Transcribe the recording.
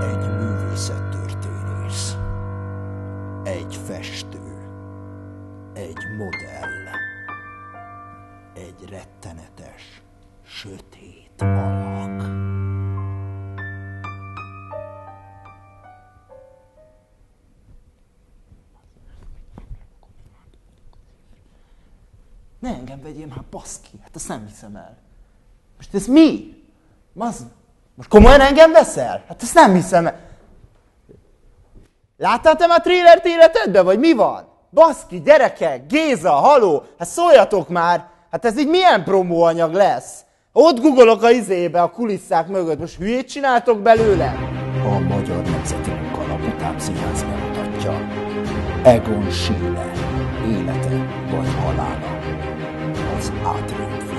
Egy művészettörténész. Egy festő. Egy modell. Egy rettenetes, sötét alak. Ne engem vegyél már, baszki, hát azt nem hiszem el. Most ez mi? Maz... Most komolyan engem veszel? Hát ezt nem hiszem. Láttál te már trélert életedbe, vagy mi van? Baszki, gyerekek, Géza, haló, hát szóljatok már! Hát ez így milyen promóanyag lesz? Ott googolok a izébe, a kulisszák mögött. Most hülyét csináltok belőle? A Magyar Nemzeti Munkalapotán Színház bemutatja. Egon Schiele. Élete vagy halála. Az Színházban.